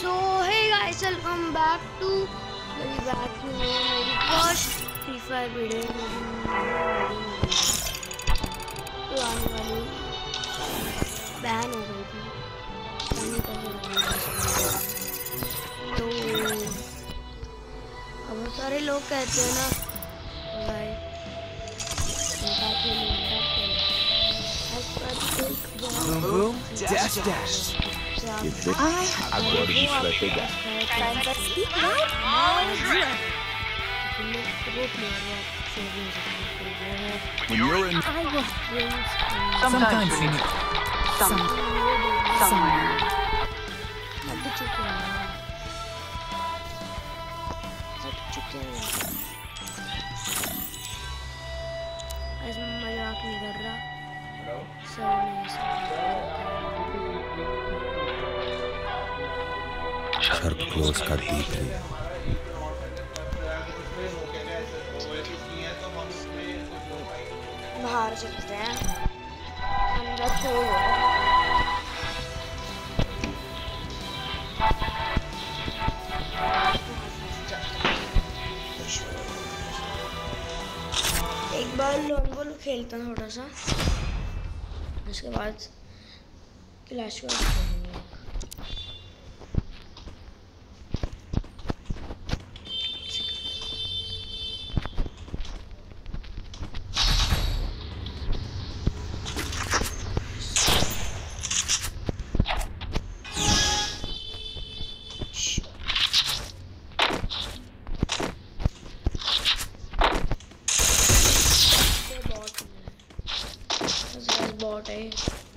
So hey guys welcome back to मेरी back to मेरी first free fire video आने वाली बैन हो गई थी तो अब सारे लोग कहते हैं ना Boom, boom, dash, dash. dash. Agora o bicho vai pegar. When you're in... Sometimes you need... Some... Somewhere. Sharp close का दीप है। बाहर चलते हैं। अंदर सो हो रहा है। एक बार लोन बॉल खेलता थोड़ा सा। उसके बाद बॉट है बॉट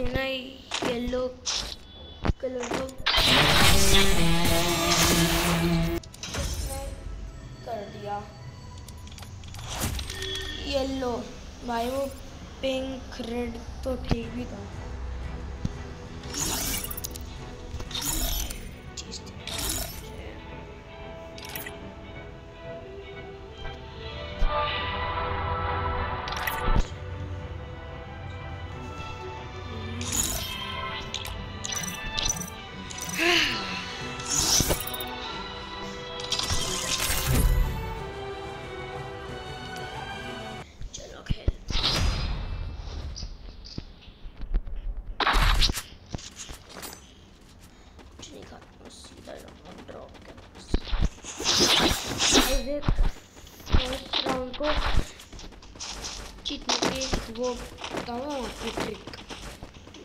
गाइस ही येलो कलर को कर दिया येलो भाई वो पिंक रेड तो ठीक भी था फ़र्स्ट राउंड को जीतने की वो बताऊँ आपकी ट्रिक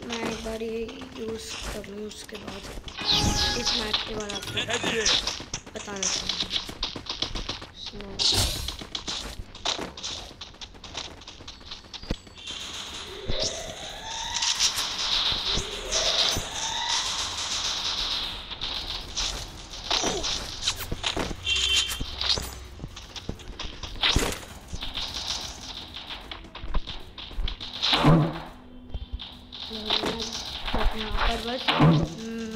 मैं एक बार ये यूज़ कर लूँ उसके बाद। इस मैच के बाद आपको बताना चाहूँगा पर बस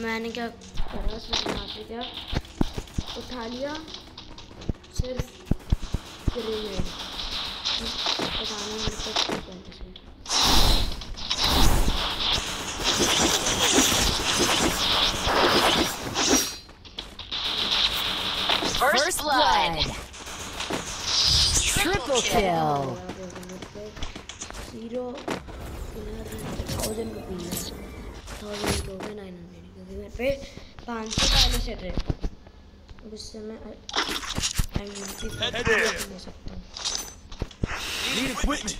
मैंने क्या करा यहाँ पे क्या उठा लिया? सिर्फ़ ज़ीरो थाउज़ेंड रुपीज़ थाउज़ेंड हो गए नाइन हंड्रेड क्योंकि मेरे पे पाँच सौ पहले से थे अब इससे मैं ले सकता हूँ। Need equipment.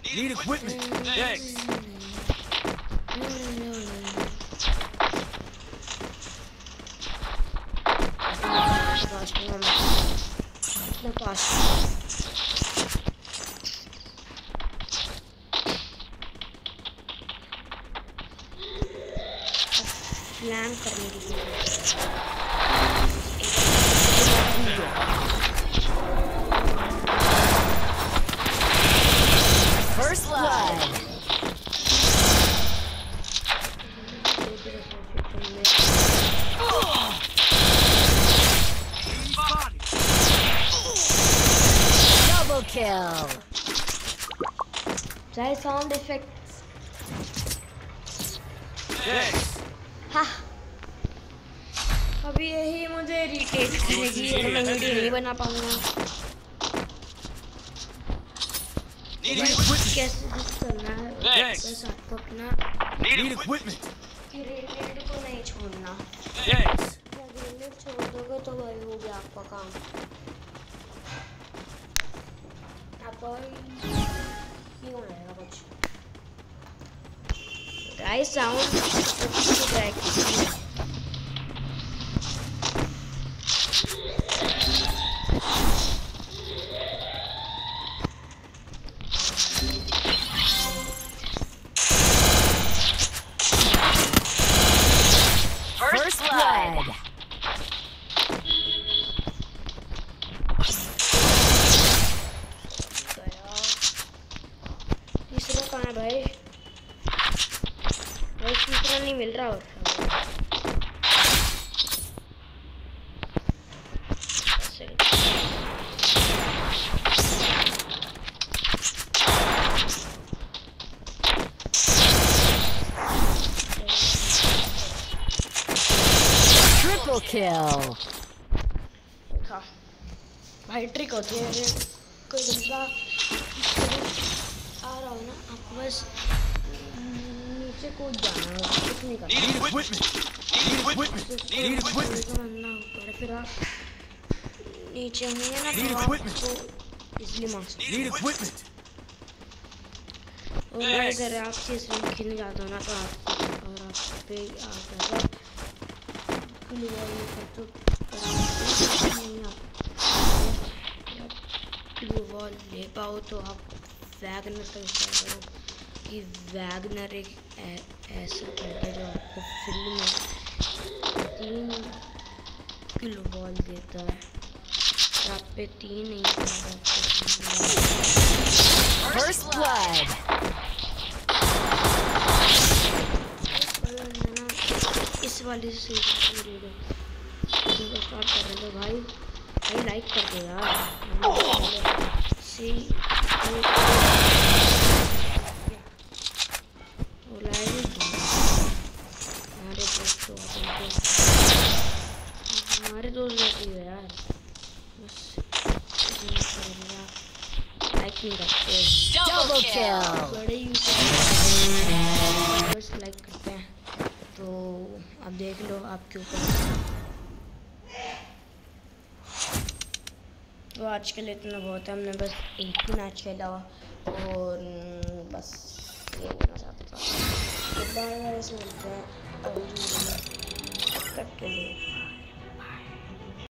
Need. Thanks. इतना पास। लैम करने के ज़रूरत चाहे साउंड इफेक्ट्स Thanks. हाँ अभी यही मुझे इरिटेट करेगी और मैं वीडियो नहीं बना पाऊँगा. कैसे करना है. बस आपको अपना. ग्रेनेड को नहीं छोड़ना। ग्रेनेड छोड़ दोगे तो वही हो गया आपका काम। आपका नहीं हो कुछ गाइस साउंड ट्रैक नहीं मिल रहा और Triple kill. भाई ट्रिक होती है कोई बंदा आ रहा हो ना आपको बस नीचे कूद जाना है कुछ नहीं करना equipment. Need equipment. तो बनना फिर आप नीचे होंगे ना Need तो. आपको इसलिए मार सकते Need equipment. और अगर आप सीज़न खेलने जाते हो ना तो आप और आप पे कर तो वॉल ले पाओ तो आप वैगनर का इस्तेमाल करो कि वैगनर एक ऐसा है जो आपको फ्री में तीन ग्लू वॉल देता है। आप पे तीन नहीं. इस वाले से स्टार्ट कर रहे भाई। भाई लाइक कर दो यार। सी हमारे दोस्त रहती है यार बस लाइक नहीं करते. बड़े बस लाइक करते हैं तो अब देख लो आपके ऊपर तो आज के लिए इतना बहुत है हमने बस एक ही मैच खेला और बस ये बोलना चाहता था तो बार बार ऐसे मिलते हैं तक के लिए